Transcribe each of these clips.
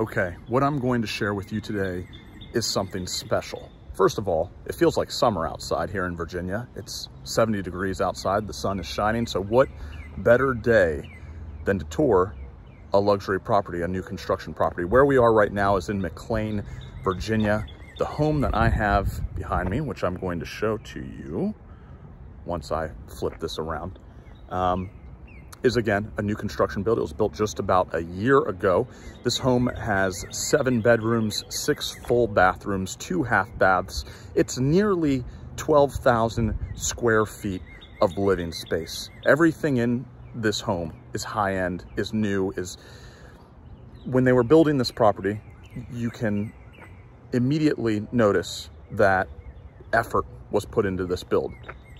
Okay, what I'm going to share with you today is something special. First of all, it feels like summer outside here in Virginia. It's 70 degrees outside, the sun is shining, so what better day than to tour a luxury property, a new construction property. Where we are right now is in McLean, Virginia. The home that I have behind me, which I'm going to show to you once I flip this around, um, is again a new construction build. It was built just about a year ago. This home has seven bedrooms, six full bathrooms, two half baths. It's nearly 12,000 square feet of living space. Everything in this home is high end, is new, is when they were building this property, you can immediately notice that effort was put into this build.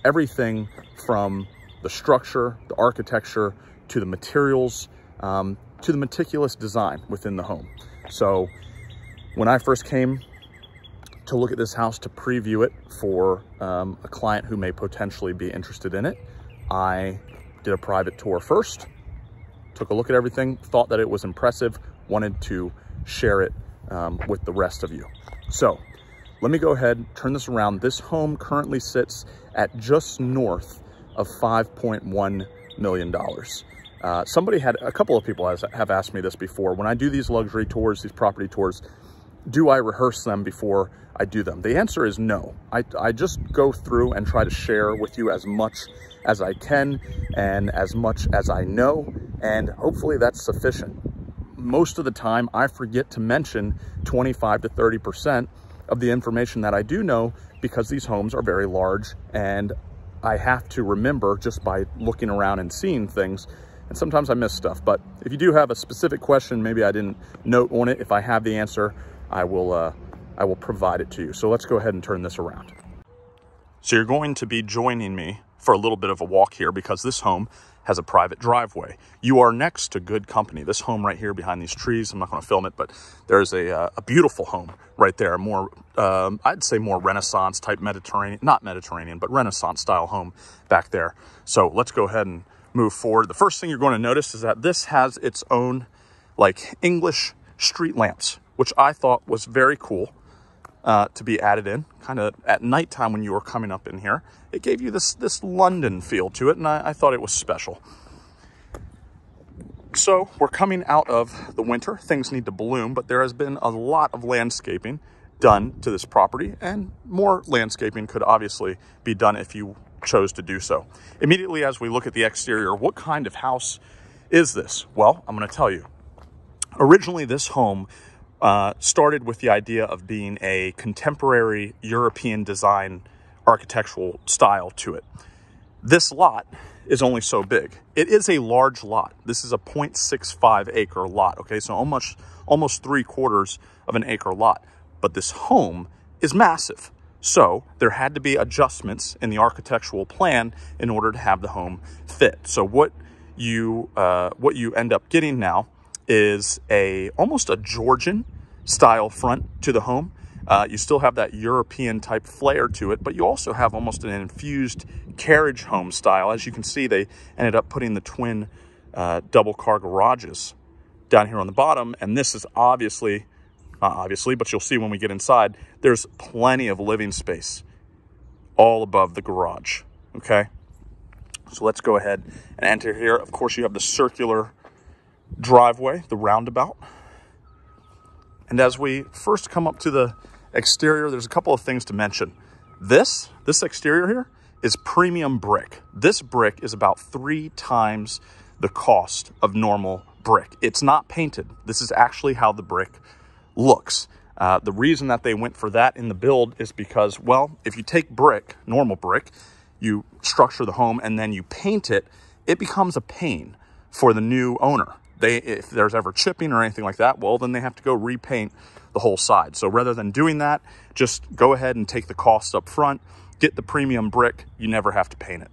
Everything from the structure, the architecture, to the materials, um, to the meticulous design within the home. So when I first came to look at this house to preview it for um, a client who may potentially be interested in it, I did a private tour first, took a look at everything, thought that it was impressive, wanted to share it um, with the rest of you. So let me go ahead, turn this around. This home currently sits at just north of $5.1 million. Uh, somebody had, a couple of people has, have asked me this before. When I do these luxury tours, these property tours, do I rehearse them before I do them? The answer is no. I, I just go through and try to share with you as much as I can and as much as I know, and hopefully that's sufficient. Most of the time, I forget to mention 25 to 30% of the information that I do know because these homes are very large and I have to remember just by looking around and seeing things. And sometimes I miss stuff, but if you do have a specific question, maybe I didn't note on it. If I have the answer, I will, uh, I will provide it to you. So let's go ahead and turn this around. So you're going to be joining me for a little bit of a walk here because this home has a private driveway. You are next to good company. This home right here behind these trees, I'm not going to film it, but there's a, uh, a beautiful home right there. More, um, I'd say more Renaissance type Mediterranean, not Mediterranean, but Renaissance style home back there. So let's go ahead and move forward. The first thing you're going to notice is that this has its own like English street lamps, which I thought was very cool uh, to be added in, kind of at nighttime when you were coming up in here. It gave you this, this London feel to it, and I, I thought it was special. So we're coming out of the winter. Things need to bloom, but there has been a lot of landscaping done to this property, and more landscaping could obviously be done if you chose to do so. Immediately as we look at the exterior, what kind of house is this? Well, I'm going to tell you. Originally, this home uh, started with the idea of being a contemporary European design architectural style to it. This lot is only so big. It is a large lot. This is a 0.65 acre lot, okay? So almost, almost three quarters of an acre lot. But this home is massive. So there had to be adjustments in the architectural plan in order to have the home fit. So what you, uh, what you end up getting now is a almost a Georgian style front to the home. Uh, you still have that European type flair to it, but you also have almost an infused carriage home style. As you can see, they ended up putting the twin uh, double car garages down here on the bottom. And this is obviously, obviously, but you'll see when we get inside, there's plenty of living space all above the garage, okay? So let's go ahead and enter here. Of course, you have the circular driveway, the roundabout. And as we first come up to the exterior, there's a couple of things to mention. This, this exterior here is premium brick. This brick is about three times the cost of normal brick. It's not painted. This is actually how the brick looks. Uh, the reason that they went for that in the build is because, well, if you take brick, normal brick, you structure the home and then you paint it, it becomes a pain for the new owner they if there's ever chipping or anything like that, well, then they have to go repaint the whole side. So rather than doing that, just go ahead and take the cost up front, get the premium brick, you never have to paint it.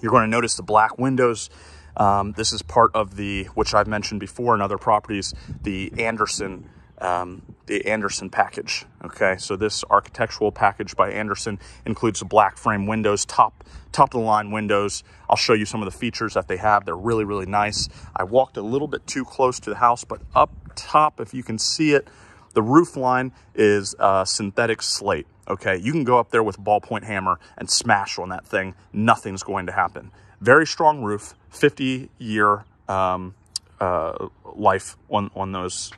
You're going to notice the black windows. Um, this is part of the, which I've mentioned before in other properties, the Andersen um, the Andersen package. Okay, so this architectural package by Andersen includes black frame windows, top top of the line windows. I'll show you some of the features that they have. They're really really nice. I walked a little bit too close to the house, but up top, if you can see it, the roof line is uh, synthetic slate. Okay, you can go up there with ballpoint hammer and smash on that thing. Nothing's going to happen. Very strong roof, 50 year um, uh, life on, on those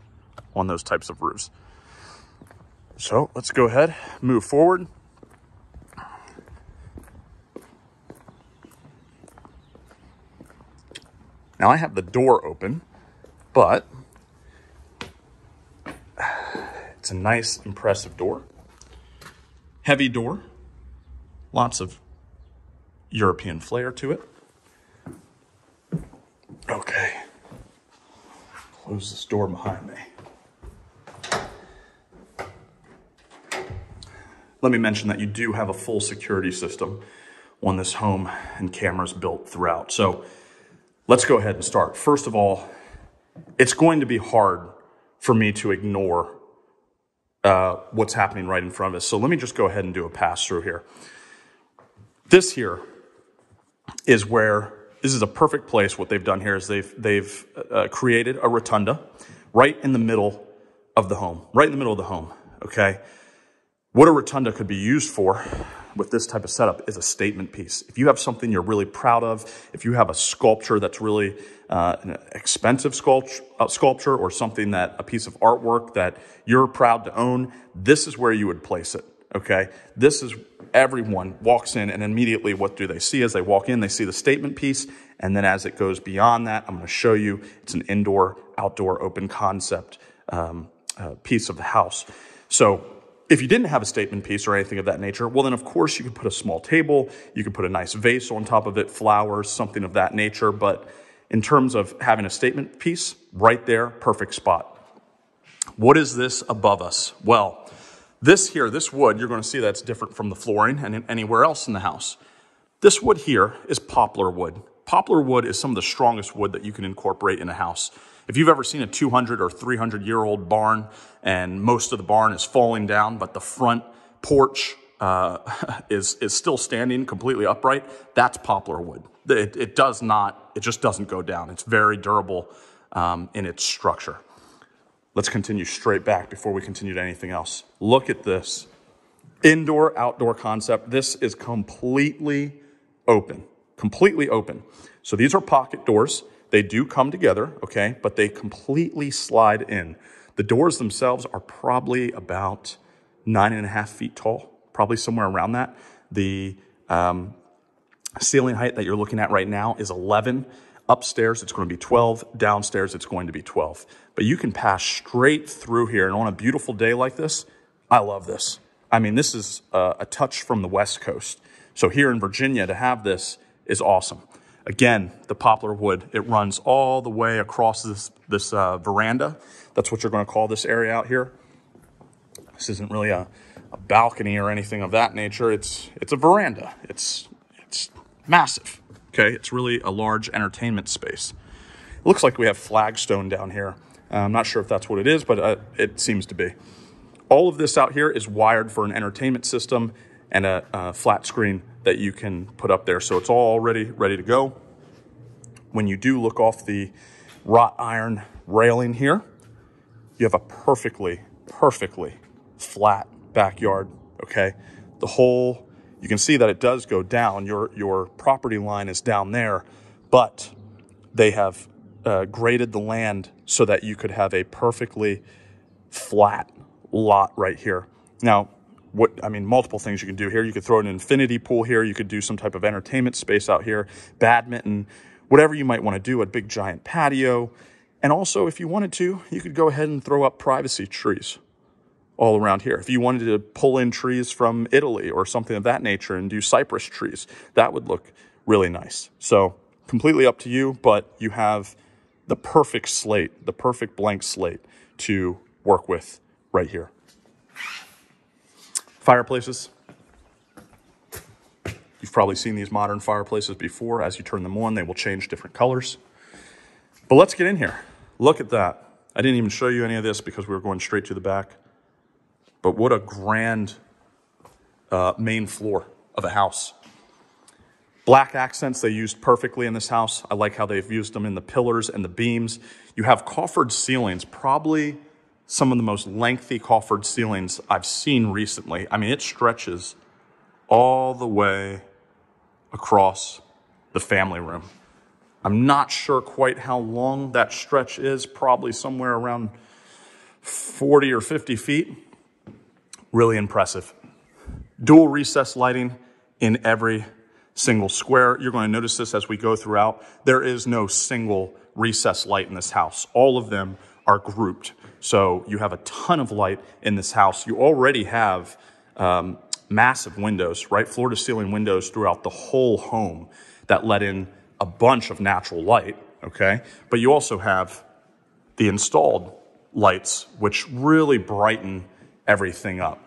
on those types of roofs. So let's go ahead, move forward. Now I have the door open, but it's a nice, impressive door. Heavy door, lots of European flair to it. Okay, close this door behind me. Let me mention that you do have a full security system on this home and cameras built throughout. So let's go ahead and start. First of all, it's going to be hard for me to ignore uh, what's happening right in front of us. So let me just go ahead and do a pass through here. This here is where this is a perfect place. What they've done here is they've they've uh, created a rotunda right in the middle of the home, right in the middle of the home. Okay, what a rotunda could be used for with this type of setup is a statement piece. If you have something you're really proud of, if you have a sculpture that's really uh, an expensive sculpt- uh, sculpture or something that a piece of artwork that you're proud to own, this is where you would place it. Okay, this is everyone walks in and immediately what do they see as they walk in? They see the statement piece, and then as it goes beyond that, I'm going to show you it's an indoor, outdoor, open concept um, uh, piece of the house. So if you didn't have a statement piece or anything of that nature, well, then of course you could put a small table, you could put a nice vase on top of it, flowers, something of that nature. But in terms of having a statement piece, right there, perfect spot. What is this above us? Well, this here, this wood, you're going to see that's different from the flooring and anywhere else in the house. This wood here is poplar wood. Poplar wood is some of the strongest wood that you can incorporate in a house. If you've ever seen a 200 or 300 year old barn and most of the barn is falling down, but the front porch uh, is, is still standing completely upright, that's poplar wood. It, it, does not, it just doesn't go down. It's very durable um, in its structure. Let's continue straight back before we continue to anything else. Look at this indoor outdoor concept. This is completely open, completely open. So these are pocket doors. They do come together, okay, but they completely slide in. The doors themselves are probably about nine and a half feet tall, probably somewhere around that. The um, ceiling height that you're looking at right now is 11. Upstairs, it's going to be 12. Downstairs, it's going to be 12. But you can pass straight through here. And on a beautiful day like this, I love this. I mean, this is a, a touch from the West Coast. So here in Virginia, to have this is awesome. Again, the poplar wood, it runs all the way across this, this uh, veranda. That's what you're going to call this area out here. This isn't really a, a balcony or anything of that nature. It's, it's a veranda. It's, it's massive. Okay, it's really a large entertainment space. It looks like we have flagstone down here. Uh, I'm not sure if that's what it is, but uh, it seems to be. All of this out here is wired for an entertainment system and a, a flat screen that you can put up there. So it's all already ready to go. When you do look off the wrought iron railing here, you have a perfectly, perfectly flat backyard, okay? The whole, you can see that it does go down. Your, your property line is down there, but they have uh, graded the land so that you could have a perfectly flat lot right here. Now, what I mean, multiple things you can do here. You could throw an infinity pool here. You could do some type of entertainment space out here, badminton, whatever you might want to do, a big giant patio. And also, if you wanted to, you could go ahead and throw up privacy trees all around here. If you wanted to pull in trees from Italy or something of that nature and do cypress trees, that would look really nice. So completely up to you, but you have the perfect slate, the perfect blank slate to work with right here fireplaces. You've probably seen these modern fireplaces before. As you turn them on, they will change different colors. But let's get in here. Look at that. I didn't even show you any of this because we were going straight to the back. But what a grand uh, main floor of a house. Black accents they used perfectly in this house. I like how they've used them in the pillars and the beams. You have coffered ceilings, probably some of the most lengthy coffered ceilings I've seen recently. I mean, it stretches all the way across the family room. I'm not sure quite how long that stretch is, probably somewhere around 40 or 50 feet. Really impressive. Dual recess lighting in every single square. You're going to notice this as we go throughout. There is no single recess light in this house. All of them are grouped. So you have a ton of light in this house. You already have um, massive windows, right? Floor to ceiling windows throughout the whole home that let in a bunch of natural light, okay? But you also have the installed lights, which really brighten everything up.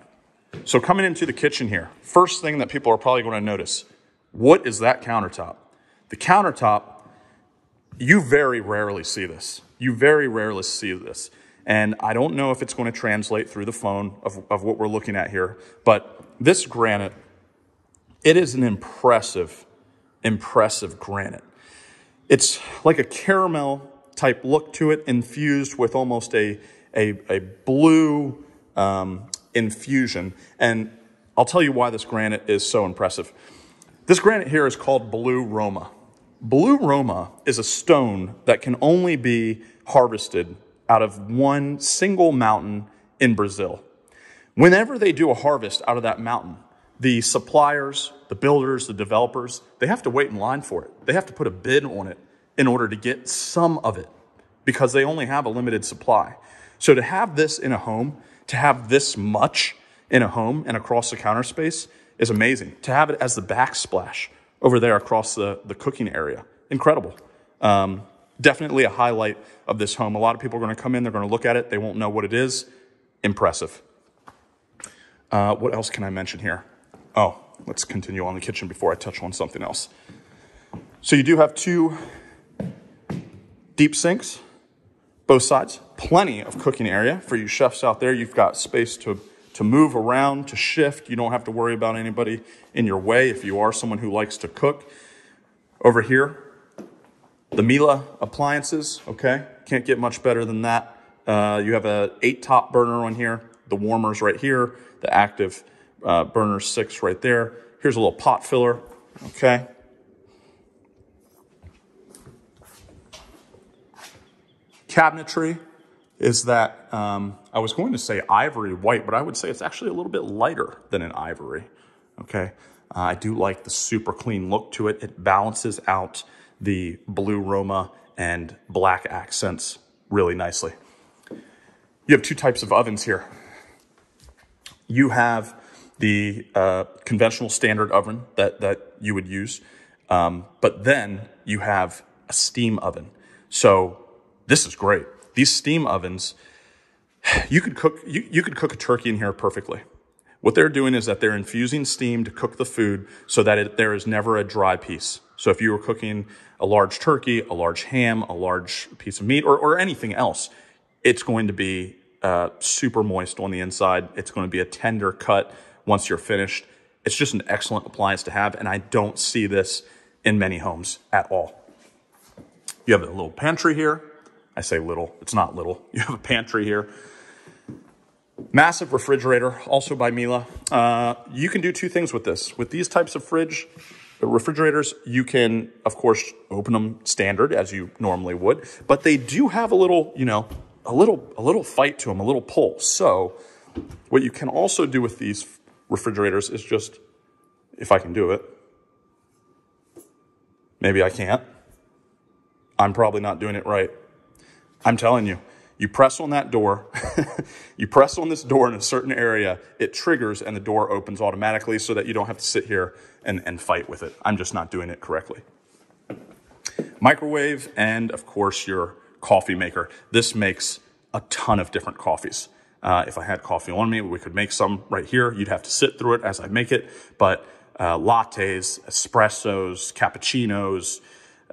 So coming into the kitchen here, first thing that people are probably going to notice, what is that countertop? The countertop, you very rarely see this. You very rarely see this. And I don't know if it's going to translate through the phone of, of what we're looking at here, but this granite, it is an impressive, impressive granite. It's like a caramel type look to it, infused with almost a, a, a blue um, infusion. And I'll tell you why this granite is so impressive. This granite here is called Blue Roma. Blue Roma is a stone that can only be harvested out of one single mountain in Brazil. Whenever they do a harvest out of that mountain, the suppliers, the builders, the developers, they have to wait in line for it. They have to put a bid on it in order to get some of it because they only have a limited supply. So to have this in a home, to have this much in a home and across the counter space is amazing. To have it as the backsplash over there across the, the cooking area, incredible. Um, definitely a highlight of this home. A lot of people are going to come in, they're going to look at it, they won't know what it is. Impressive. Uh, what else can I mention here? Oh, let's continue on the kitchen before I touch on something else. So you do have two deep sinks, both sides. Plenty of cooking area for you chefs out there. You've got space to, to move around, to shift. You don't have to worry about anybody in your way if you are someone who likes to cook. Over here, the Miele appliances, okay? Can't get much better than that. Uh, you have a eight top burner on here, the warmers right here, the active uh, burner six right there. Here's a little pot filler, okay? Cabinetry is that, um, I was going to say ivory white, but I would say it's actually a little bit lighter than an ivory, okay? Uh, I do like the super clean look to it. It balances out the blue Roma and black accents really nicely. You have two types of ovens here. You have the uh, conventional standard oven that, that you would use, um, but then you have a steam oven. So this is great. These steam ovens, you could cook you, you could cook a turkey in here perfectly. What they're doing is that they're infusing steam to cook the food so that it, there is never a dry piece. So if you were cooking a large turkey, a large ham, a large piece of meat, or, or anything else, it's going to be uh, super moist on the inside. It's going to be a tender cut once you're finished. It's just an excellent appliance to have, and I don't see this in many homes at all. You have a little pantry here. I say little, it's not little. You have a pantry here Massive refrigerator, also by Miele. Uh, you can do two things with this. With these types of fridge uh, refrigerators, you can, of course, open them standard as you normally would, but they do have a little, you know, a little, a little fight to them, a little pull. So what you can also do with these refrigerators is just, if I can do it, maybe I can't. I'm probably not doing it right. I'm telling you, you press on that door, you press on this door in a certain area, it triggers and the door opens automatically so that you don't have to sit here and, and fight with it. I'm just not doing it correctly. Microwave and, of course, your coffee maker. This makes a ton of different coffees. Uh, if I had coffee on me, we could make some right here. You'd have to sit through it as I make it, but uh, lattes, espressos, cappuccinos,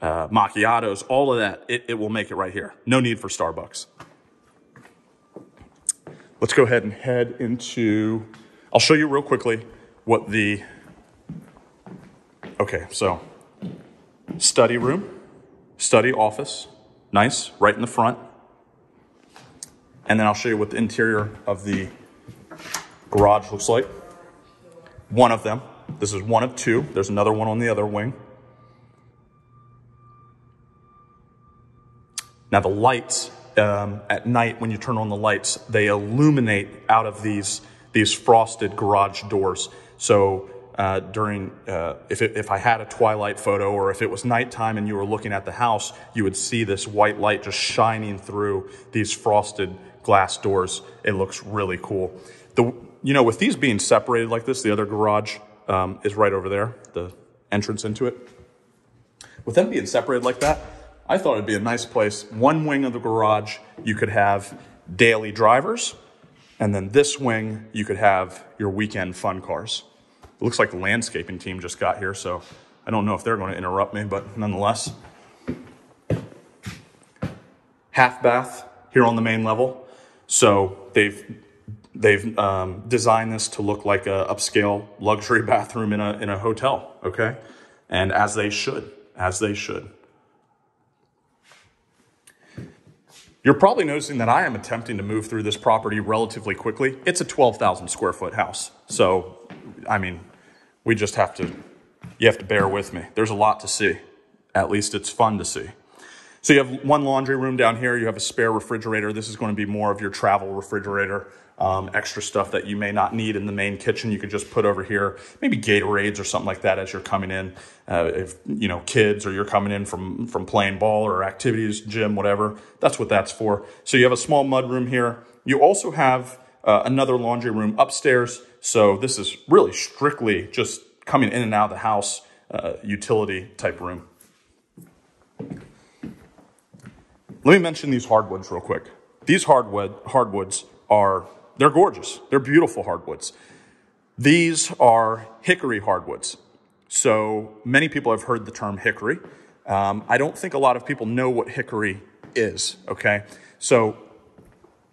uh, macchiatos, all of that, it, it will make it right here. No need for Starbucks. Let's go ahead and head into, I'll show you real quickly what the, okay, so study room, study office, nice, right in the front. And then I'll show you what the interior of the garage looks like. One of them. This is one of two. There's another one on the other wing. Now the lights um, at night when you turn on the lights, they illuminate out of these these frosted garage doors. So uh, during uh, if it, if I had a twilight photo or if it was nighttime and you were looking at the house, you would see this white light just shining through these frosted glass doors. It looks really cool. The you know with these being separated like this, the other garage um, is right over there, the entrance into it. With them being separated like that, I thought it'd be a nice place. One wing of the garage, you could have daily drivers, and then this wing, you could have your weekend fun cars. It looks like the landscaping team just got here, so I don't know if they're going to interrupt me, but nonetheless. Half bath here on the main level. So they've they've um, designed this to look like a upscale luxury bathroom in a in a hotel. Okay, and as they should, as they should. You're probably noticing that I am attempting to move through this property relatively quickly. It's a 12,000 square foot house. So, I mean, we just have to, you have to bear with me. There's a lot to see. At least it's fun to see. So you have one laundry room down here. You have a spare refrigerator. This is going to be more of your travel refrigerator. Um, extra stuff that you may not need in the main kitchen, you could just put over here. Maybe Gatorades or something like that as you're coming in. Uh, if you know kids or you're coming in from from playing ball or activities, gym, whatever. That's what that's for. So you have a small mud room here. You also have uh, another laundry room upstairs. So this is really strictly just coming in and out of the house uh, utility type room. Let me mention these hardwoods real quick. These hardwood hardwoods are they're gorgeous. They're beautiful hardwoods. These are hickory hardwoods. So many people have heard the term hickory. Um, I don't think a lot of people know what hickory is, okay? So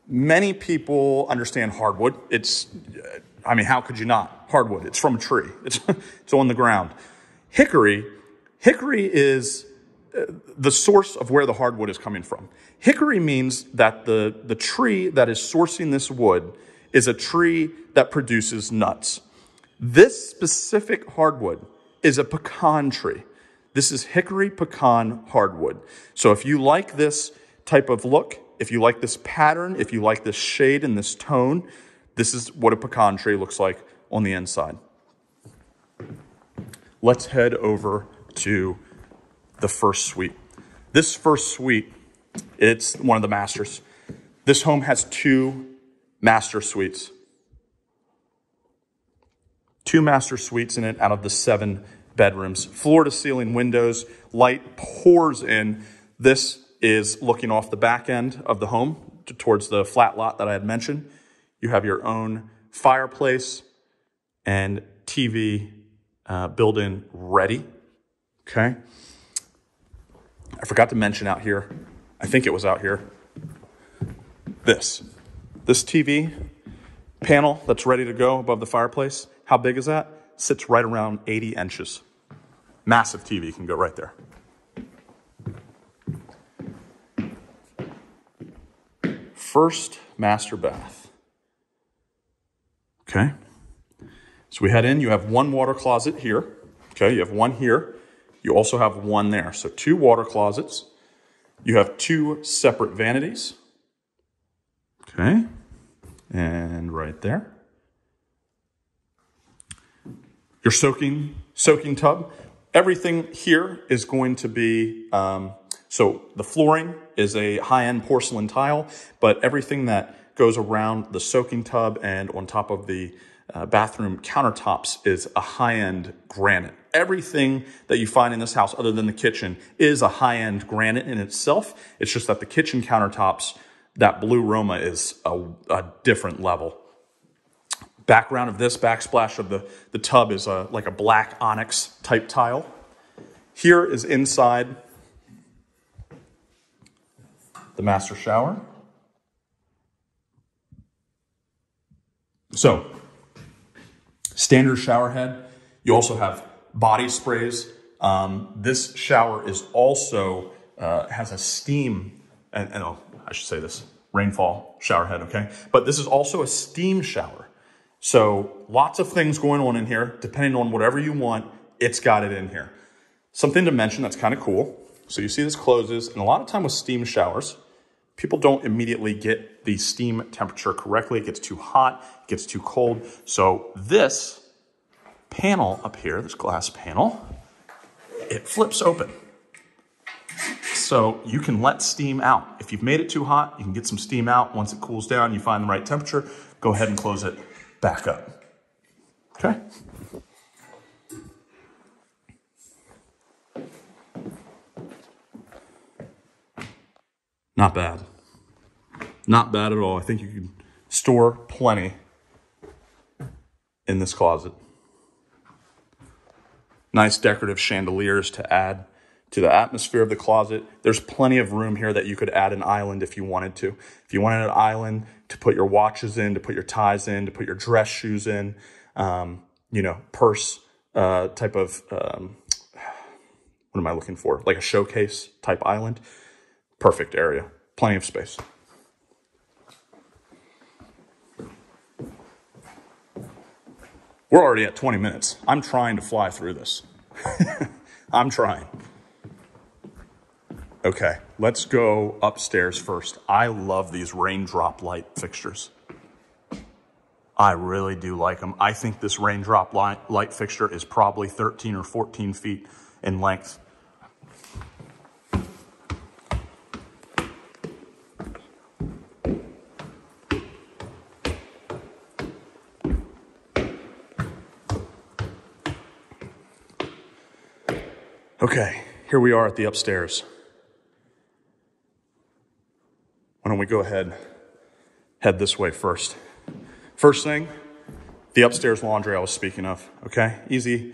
many people understand hardwood. It's, I mean, how could you not? Hardwood, it's from a tree, it's, it's on the ground. Hickory, hickory is the source of where the hardwood is coming from. Hickory means that the, the tree that is sourcing this wood is a tree that produces nuts. This specific hardwood is a pecan tree. This is hickory pecan hardwood. So if you like this type of look, if you like this pattern, if you like this shade and this tone, this is what a pecan tree looks like on the inside. Let's head over to the first suite. This first suite it's one of the masters. This home has two master suites. Two master suites in it out of the seven bedrooms. Floor to ceiling windows, light pours in. This is looking off the back end of the home towards the flat lot that I had mentioned. You have your own fireplace and TV uh, built in ready. Okay. I forgot to mention out here I think it was out here. This. This TV panel that's ready to go above the fireplace, how big is that? Sits right around 80 inches. Massive TV can go right there. First master bath. Okay. So we head in, you have one water closet here. Okay, you have one here. You also have one there. So two water closets. You have two separate vanities. Okay. And right there. Your soaking, soaking tub. Everything here is going to be, um, so the flooring is a high-end porcelain tile, but everything that goes around the soaking tub and on top of the uh, bathroom countertops is a high-end granite. Everything that you find in this house, other than the kitchen, is a high-end granite in itself. It's just that the kitchen countertops, that blue Roma is a, a different level. Background of this backsplash of the, the tub is a, like a black onyx type tile. Here is inside the master shower. So Standard shower head. You also have body sprays Um, this shower is also uh, has a steam, and, and oh, I should say this rainfall shower head, okay? But this is also a steam shower. So lots of things going on in here. Depending on whatever you want, it's got it in here. Something to mention that's kind of cool. So you see this closes, and a lot of time with steam showers, people don't immediately get the steam temperature correctly. It gets too hot, it gets too cold. So this panel up here, this glass panel, it flips open. So you can let steam out. If you've made it too hot, you can get some steam out. Once it cools down, you find the right temperature, go ahead and close it back up. Okay? Not bad. Not bad at all. I think you can store plenty in this closet. Nice decorative chandeliers to add to the atmosphere of the closet. There's plenty of room here that you could add an island if you wanted to. If you wanted an island to put your watches in, to put your ties in, to put your dress shoes in, um, you know, purse uh, type of, um, what am I looking for? Like a showcase type island. Perfect area. Plenty of space. We're already at 20 minutes. I'm trying to fly through this. I'm trying. Okay, let's go upstairs first. I love these raindrop light fixtures. I really do like them. I think this raindrop light, light fixture is probably 13 or 14 feet in length. Okay, here we are at the upstairs. Why don't we go ahead, head this way first? First thing, the upstairs laundry I was speaking of, okay? Easy,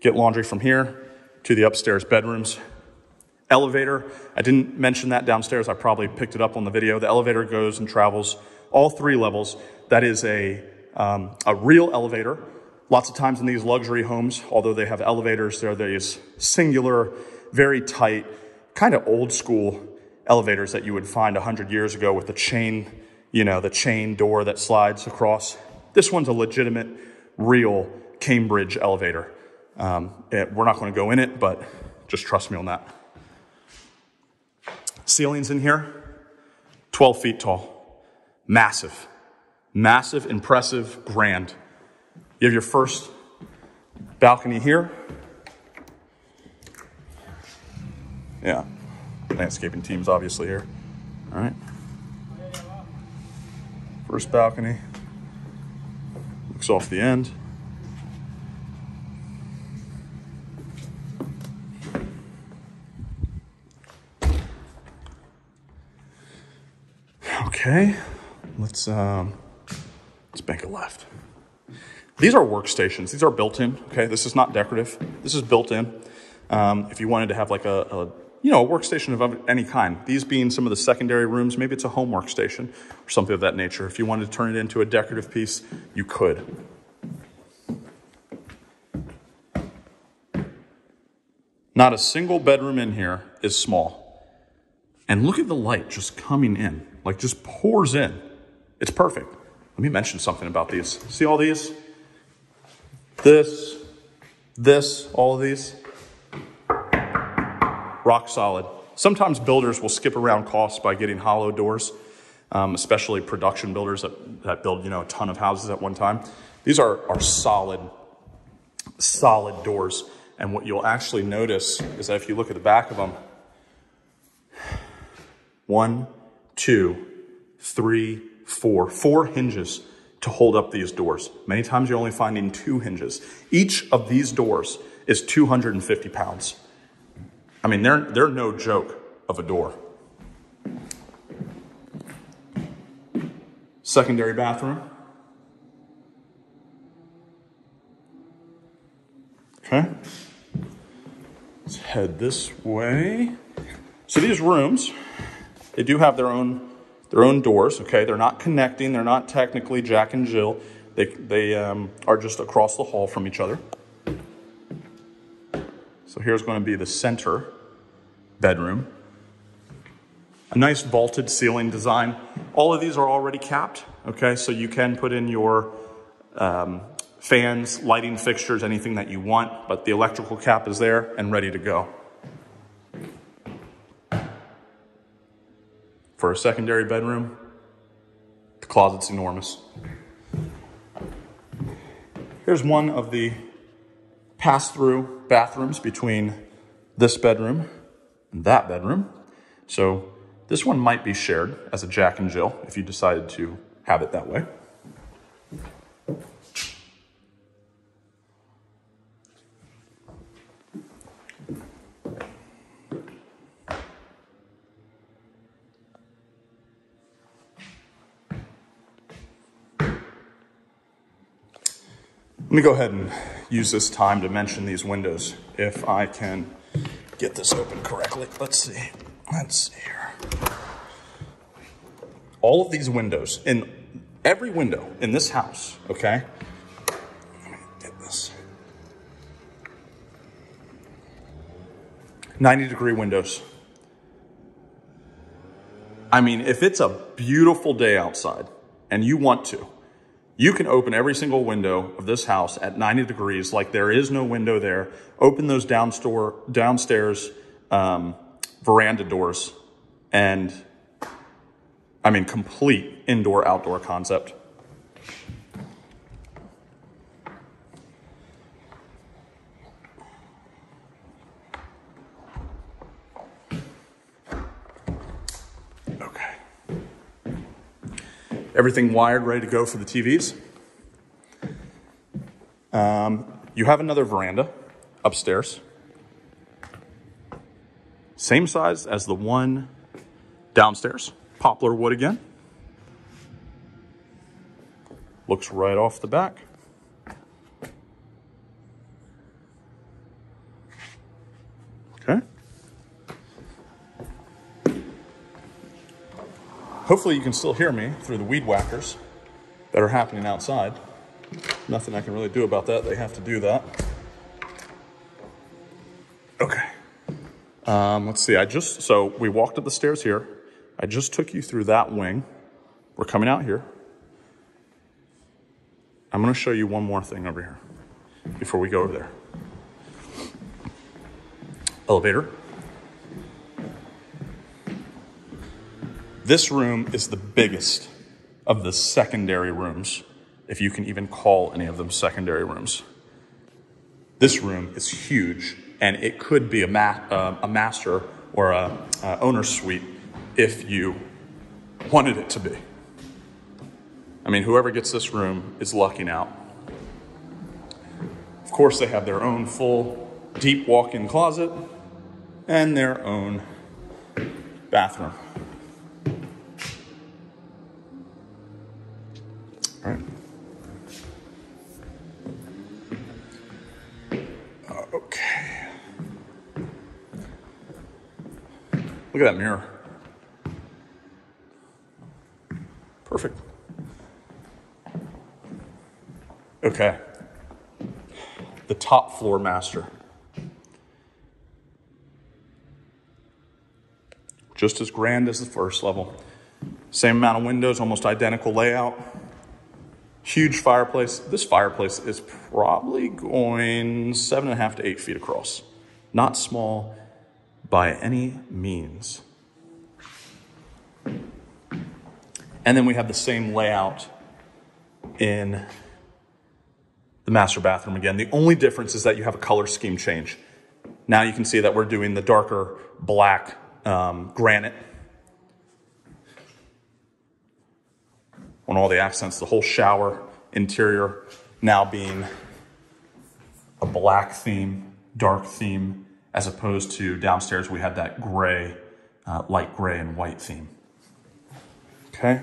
get laundry from here to the upstairs bedrooms. Elevator, I didn't mention that downstairs. I probably picked it up on the video. The elevator goes and travels all three levels. That is a, um, a real elevator Lots of times in these luxury homes, although they have elevators, they're these singular, very tight, kind of old school elevators that you would find 100 years ago with the chain, you know, the chain door that slides across. This one's a legitimate, real Cambridge elevator. Um, it, we're not going to go in it, but just trust me on that. Ceilings in here, 12 feet tall. Massive, massive, impressive, grand. You have your first balcony here. Yeah, landscaping teams obviously here. All right. First balcony. Looks off the end. Okay, let's um, let's bank it left. These are workstations. These are built in. Okay, this is not decorative. This is built in. Um, if you wanted to have like a, a, you know a workstation of any kind, these being some of the secondary rooms, maybe it's a home workstation or something of that nature. If you wanted to turn it into a decorative piece, you could. Not a single bedroom in here is small. And look at the light just coming in, like just pours in. It's perfect. Let me mention something about these. See all these? This, this, all of these, rock solid. Sometimes builders will skip around costs by getting hollow doors, um, especially production builders that, that build, you know, a ton of houses at one time. These are, are solid, solid doors. And what you'll actually notice is that if you look at the back of them, one, two, three, four, four hinges to hold up these doors. Many times you're only finding two hinges. Each of these doors is 250 pounds. I mean, they're, they're no joke of a door. Secondary bathroom. Okay. Let's head this way. So these rooms, they do have their own their own doors, okay? They're not connecting, they're not technically Jack and Jill. They, they um, are just across the hall from each other. So here's going to be the center bedroom. A nice vaulted ceiling design. All of these are already capped, okay? So you can put in your um, fans, lighting fixtures, anything that you want, but the electrical cap is there and ready to go. For a secondary bedroom, the closet's enormous. Here's one of the pass-through bathrooms between this bedroom and that bedroom. So this one might be shared as a Jack and Jill if you decided to have it that way. Let me go ahead and use this time to mention these windows if I can get this open correctly. Let's see. Let's see here. All of these windows, in every window in this house, okay? Get this. 90 degree windows. I mean, if it's a beautiful day outside and you want to, you can open every single window of this house at 90 degrees like there is no window there. Open those downstore, downstairs um, veranda doors and, I mean, complete indoor-outdoor concept. Everything wired, ready to go for the TVs. Um, you have another veranda upstairs. Same size as the one downstairs. Poplar wood again. Looks right off the back. Hopefully you can still hear me through the weed whackers that are happening outside. Nothing I can really do about that. They have to do that. Okay. Um, let's see. I just, so we walked up the stairs here. I just took you through that wing. We're coming out here. I'm going to show you one more thing over here before we go over there. Elevator. This room is the biggest of the secondary rooms, if you can even call any of them secondary rooms. This room is huge, and it could be a, ma uh, a master or a uh, owner suite if you wanted it to be. I mean, whoever gets this room is lucking out. Of course, they have their own full deep walk-in closet and their own bathroom. At that mirror. Perfect. Okay. The top floor master. Just as grand as the first level. Same amount of windows, almost identical layout. Huge fireplace. This fireplace is probably going seven and a half to eight feet across. Not small by any means. And then we have the same layout in the master bathroom again. The only difference is that you have a color scheme change. Now you can see that we're doing the darker black um, granite on all the accents, the whole shower interior now being a black theme, dark theme, as opposed to downstairs we had that gray, uh, light gray and white theme. Okay?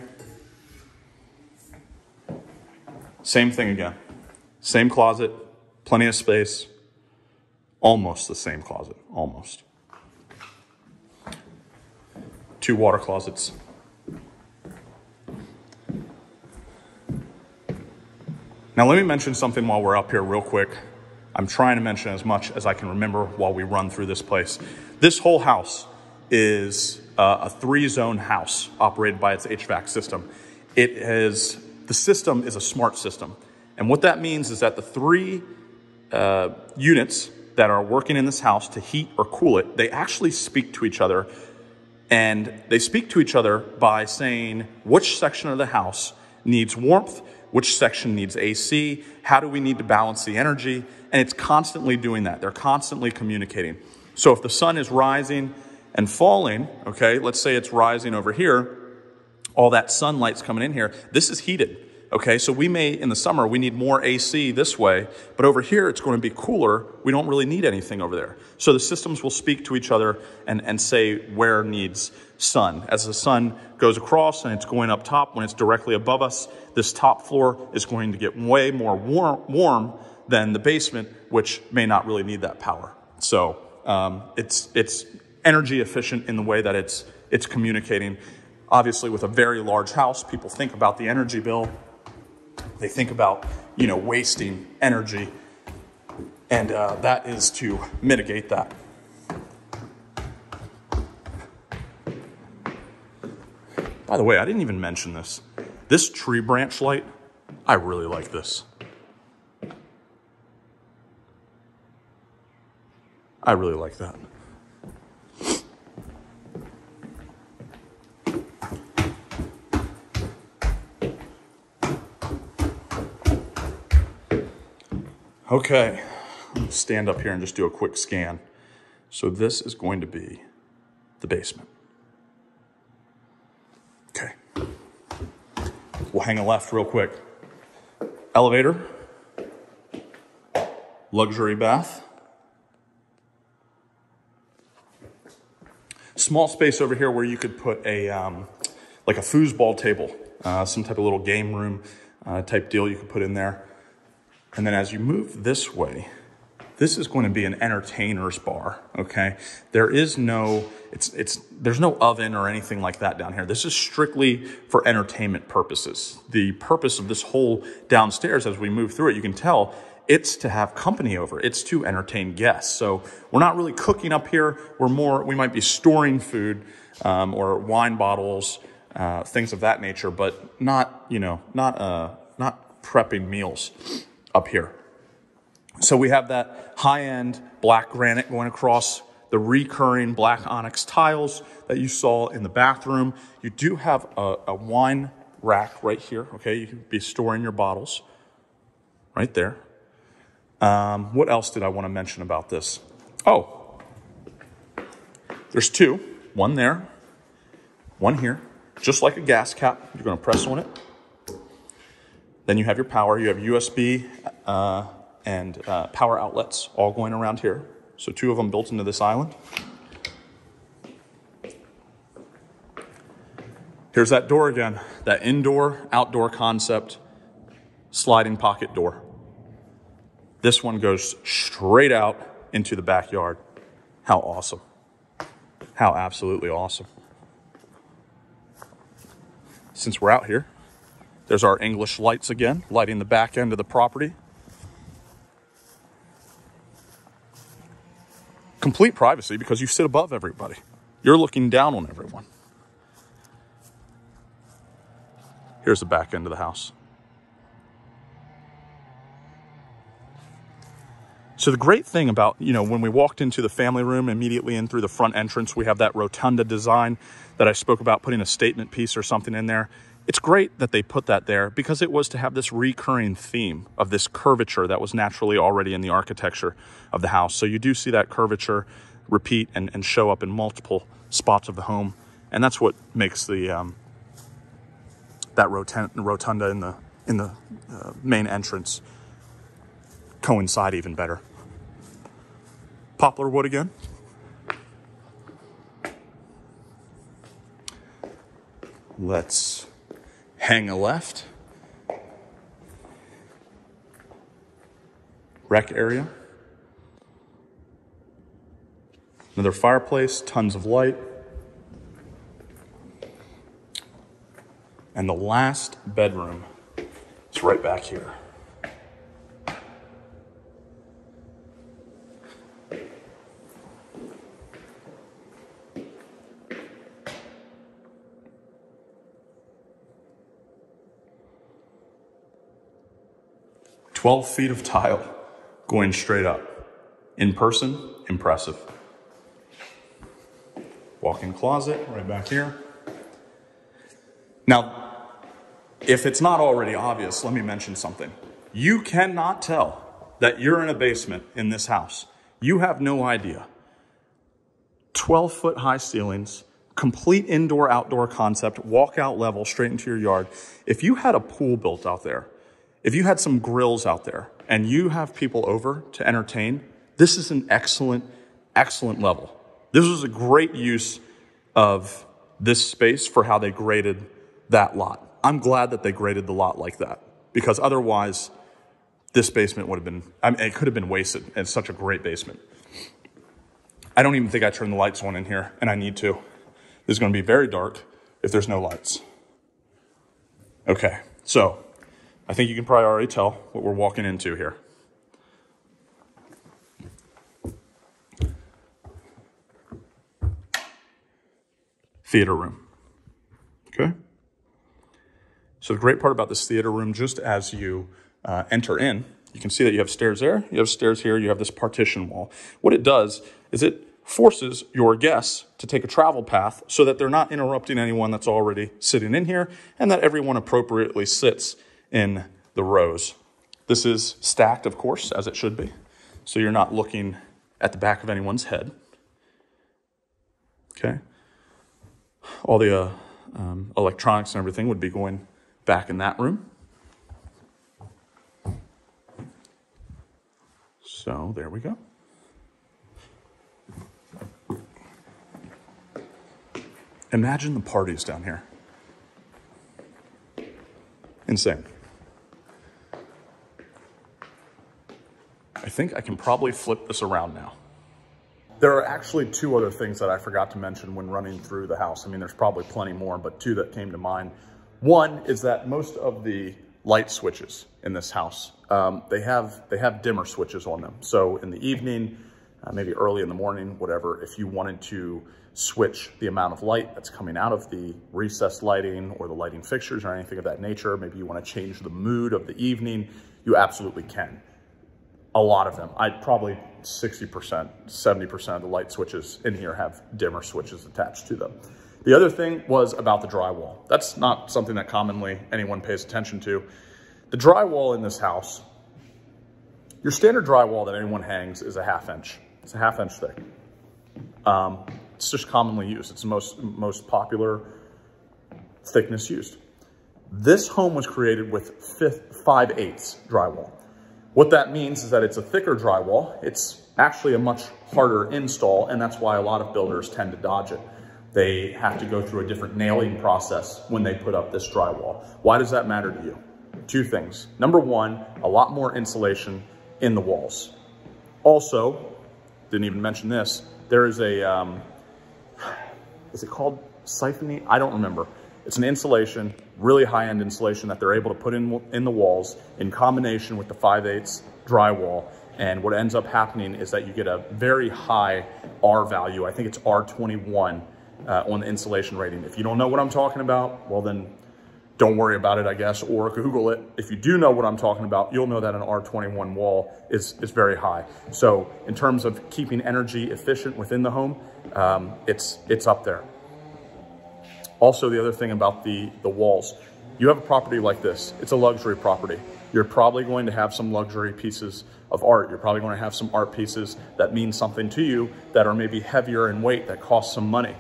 Same thing again. Same closet, plenty of space, almost the same closet, almost. Two water closets. Now, let me mention something while we're up here, real quick. I'm trying to mention as much as I can remember while we run through this place. This whole house is uh, a three zone house operated by its HVAC system. It is, the system is a smart system. And what that means is that the three uh, units that are working in this house to heat or cool it, they actually speak to each other. And they speak to each other by saying which section of the house needs warmth, which section needs AC, how do we need to balance the energy, and it's constantly doing that. They're constantly communicating. So if the sun is rising and falling, okay, let's say it's rising over here, all that sunlight's coming in here, this is heated. Okay, so we may, in the summer, we need more AC this way, but over here it's going to be cooler. We don't really need anything over there. So the systems will speak to each other and, and say where needs sun. As the sun goes across and it's going up top, when it's directly above us, this top floor is going to get way more warm, warm than the basement, which may not really need that power. So um, it's, it's energy efficient in the way that it's, it's communicating. Obviously, with a very large house, people think about the energy bill they think about, you know, wasting energy, and uh, that is to mitigate that. By the way, I didn't even mention this. This tree branch light, I really like this. I really like that. Okay, stand up here and just do a quick scan. So this is going to be the basement. Okay. We'll hang a left real quick. Elevator, luxury bath, small space over here where you could put a um, like a foosball table, uh, some type of little game room uh, type deal you could put in there. And then as you move this way, this is going to be an entertainer's bar, okay? There is no, it's, it's, there's no oven or anything like that down here. This is strictly for entertainment purposes. The purpose of this whole downstairs, as we move through it, you can tell it's to have company over. It's to entertain guests. So we're not really cooking up here. We're more, we might be storing food um, or wine bottles, uh, things of that nature, but not, you know, not, uh, not prepping meals up here. So we have that high end black granite going across the recurring black onyx tiles that you saw in the bathroom. You do have a, a wine rack right here, okay? You can be storing your bottles right there. Um, what else did I want to mention about this? Oh, there's two one there, one here, just like a gas cap. You're going to press on it then you have your power. You have USB uh, and uh, power outlets all going around here. So two of them built into this island. Here's that door again, that indoor outdoor concept sliding pocket door. This one goes straight out into the backyard. How awesome. How absolutely awesome. Since we're out here, there's our English lights again, lighting the back end of the property. Complete privacy because you sit above everybody. You're looking down on everyone. Here's the back end of the house. So the great thing about, you know, when we walked into the family room, immediately in through the front entrance, we have that rotunda design that I spoke about, putting a statement piece or something in there. It's great that they put that there because it was to have this recurring theme of this curvature that was naturally already in the architecture of the house. So you do see that curvature repeat and, and show up in multiple spots of the home. And that's what makes the um, that rotunda in the in the uh, main entrance coincide even better. Poplar wood again. Let's hang a left, rec area, another fireplace, tons of light. And the last bedroom is right back here. 12 feet of tile going straight up. In person, impressive. Walk-in closet right back here. Now, if it's not already obvious, let me mention something. You cannot tell that you're in a basement in this house. You have no idea. 12 foot high ceilings, complete indoor outdoor concept, walkout level straight into your yard. If you had a pool built out there, if you had some grills out there and you have people over to entertain, this is an excellent, excellent level. This was a great use of this space for how they graded that lot. I'm glad that they graded the lot like that because otherwise this basement would have been, I mean, it could have been wasted. It's such a great basement. I don't even think I turned the lights on in here and I need to. This is going to be very dark if there's no lights. Okay, so I think you can probably already tell what we're walking into here. Theater room. Okay? So the great part about this theater room, just as you uh, enter in, you can see that you have stairs there, you have stairs here, you have this partition wall. What it does is it forces your guests to take a travel path so that they're not interrupting anyone that's already sitting in here and that everyone appropriately sits in the rows. This is stacked, of course, as it should be. So you're not looking at the back of anyone's head. Okay. All the uh, um, electronics and everything would be going back in that room. So there we go. Imagine the parties down here. Insane. I think I can probably flip this around now. There are actually two other things that I forgot to mention when running through the house. I mean, there's probably plenty more, but two that came to mind. One is that most of the light switches in this house, um, they have they have dimmer switches on them. So in the evening, uh, maybe early in the morning, whatever, if you wanted to switch the amount of light that's coming out of the recessed lighting or the lighting fixtures or anything of that nature, maybe you want to change the mood of the evening, you absolutely can. A lot of them, I'd probably 60%, 70% of the light switches in here have dimmer switches attached to them. The other thing was about the drywall. That's not something that commonly anyone pays attention to. The drywall in this house, your standard drywall that anyone hangs is a half inch. It's a half inch thick. Um, it's just commonly used. It's the most, most popular thickness used. This home was created with fifth, 5 eighths drywall. What that means is that it's a thicker drywall. It's actually a much harder install, and that's why a lot of builders tend to dodge it. They have to go through a different nailing process when they put up this drywall. Why does that matter to you? Two things. Number one, a lot more insulation in the walls. Also, didn't even mention this, there is a, um, is it called siphony? I don't remember. It's an insulation, really high-end insulation that they're able to put in, in the walls in combination with the 5 8 drywall. And what ends up happening is that you get a very high R value. I think it's R21 uh, on the insulation rating. If you don't know what I'm talking about, well then don't worry about it, I guess, or Google it. If you do know what I'm talking about, you'll know that an R21 wall is, is very high. So in terms of keeping energy efficient within the home, um, it's, it's up there. Also, the other thing about the, the walls, you have a property like this, it's a luxury property. You're probably going to have some luxury pieces of art. You're probably going to have some art pieces that mean something to you that are maybe heavier in weight, that cost some money.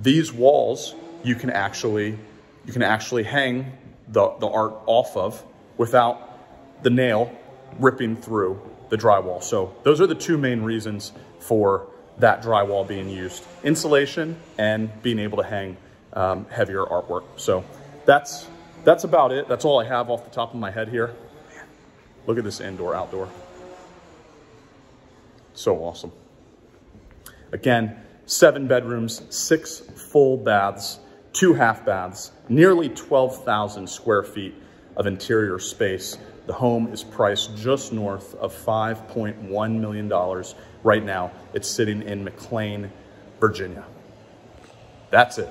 These walls, you can actually you can actually hang the, the art off of without the nail ripping through the drywall. So those are the two main reasons for that drywall being used. Insulation and being able to hang um, heavier artwork. So that's, that's about it. That's all I have off the top of my head here. Look at this indoor outdoor. So awesome. Again, seven bedrooms, six full baths, two half baths, nearly 12,000 square feet of interior space. The home is priced just north of $5.1 million right now. It's sitting in McLean, Virginia. That's it.